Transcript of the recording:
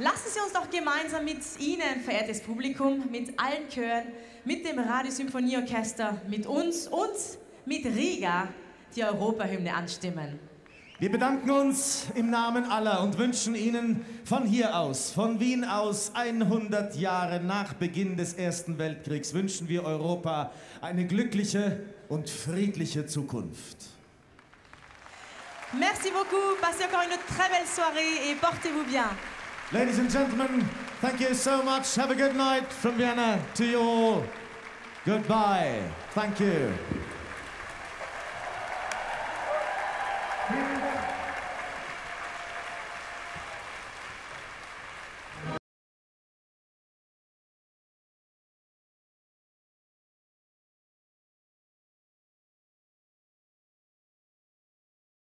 Lassen Sie uns doch gemeinsam mit Ihnen, verehrtes Publikum, mit allen Chören, mit dem Radiosymphonieorchester, mit uns und mit Riga die Europahymne anstimmen. Wir bedanken uns im Namen aller und wünschen Ihnen von hier aus, von Wien aus, 100 Jahre nach Beginn des Ersten Weltkriegs, wünschen wir Europa eine glückliche und friedliche Zukunft. Merci beaucoup, passez encore une très belle soirée et portez-vous bien. Ladies and gentlemen, thank you so much. Have a good night from Vienna to you all. Goodbye. Thank you.